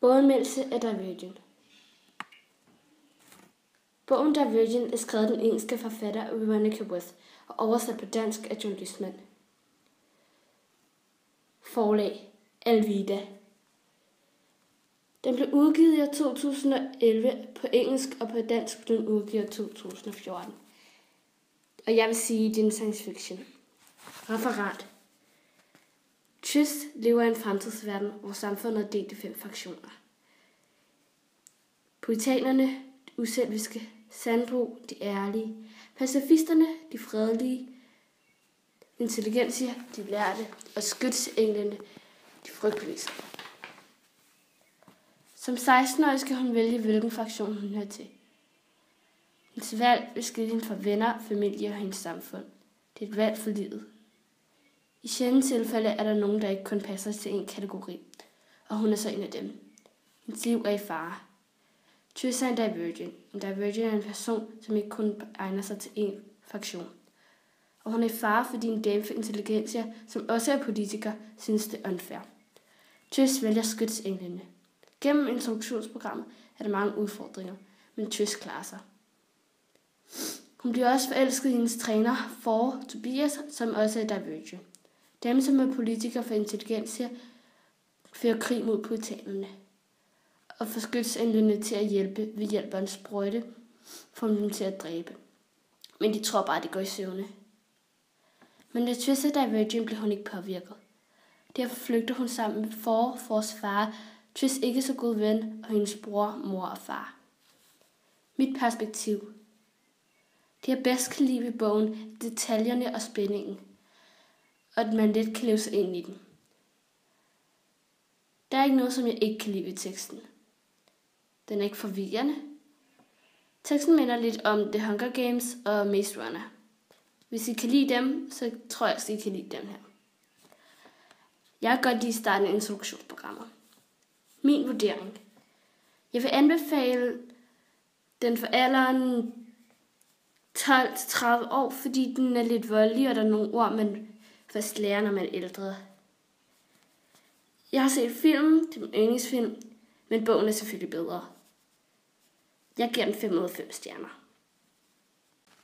Boganmeldelse af Divergent. Bogen Divergent er skrevet af den engelske forfatter Veronica West og oversat på dansk af John Lysman. Forlag Alvida. Den blev udgivet i 2011 på engelsk, og på dansk blev den udgivet i 2014. Og jeg vil sige, at det er en science fiction. Referat. Tschüss lever i en fremtidsverden, hvor samfundet er delt i fem fraktioner. Puritanerne, de uselviske, Sandro, de ærlige, pacifisterne, de fredelige, intelligensia, de lærte, og skytsenglene, de frygtløse. Som 16-årig skal hun vælge, hvilken fraktion hun hører til. Hendes valg vil skille hende fra venner, familie og hendes samfund. Det er et valg for livet. I sjældne tilfælde er der nogen, der ikke kun passer til en kategori, og hun er så en af dem. Hendes liv er i fare. Tris er en divergent. En divergent er en person, som ikke kun egner sig til en fraktion. Og hun er i fare, fordi en dame for intelligensia, som også er politiker, synes det er unfair. Tris vælger skytsenglene. Gennem introduktionsprogrammet er der mange udfordringer, men Tris klarer sig. Hun bliver også forelsket i hendes træner, for Tobias, som også er divergent. Dem, som er politikere for intelligens, fører krig mod puritanerne og får skytsenglene til at hjælpe ved hjælp af en sprøjte, får dem til at dræbe. Men de tror bare, at det går i søvne. Men da Triss Divergent, bliver hun ikke påvirket. Derfor flygter hun sammen med for Fors far, Triss ikke så god ven, og hendes bror, mor og far. Mit perspektiv. Det jeg bedst kan lide ved bogen, detaljerne og spændingen og at man lidt kan leve sig ind i den. Der er ikke noget, som jeg ikke kan lide ved teksten. Den er ikke forvirrende. Teksten minder lidt om The Hunger Games og Maze Runner. Hvis I kan lide dem, så tror jeg, at I kan lide dem her. Jeg kan godt lide starten af introduktionsprogrammer. Min vurdering. Jeg vil anbefale den for alderen 12-30 år, fordi den er lidt voldelig, og der er nogle ord, man først lærer, når man er ældre. Jeg har set filmen, det er min yndlingsfilm, men bogen er selvfølgelig bedre. Jeg giver den 5 ud af 5 stjerner.